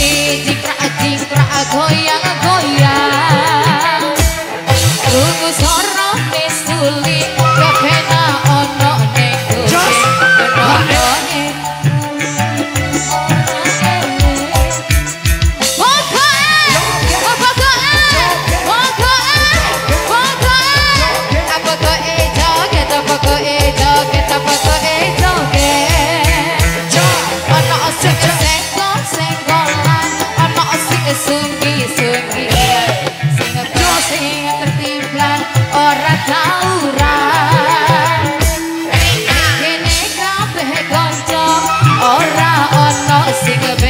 Ciprak ciprak goyang goyang. Sing a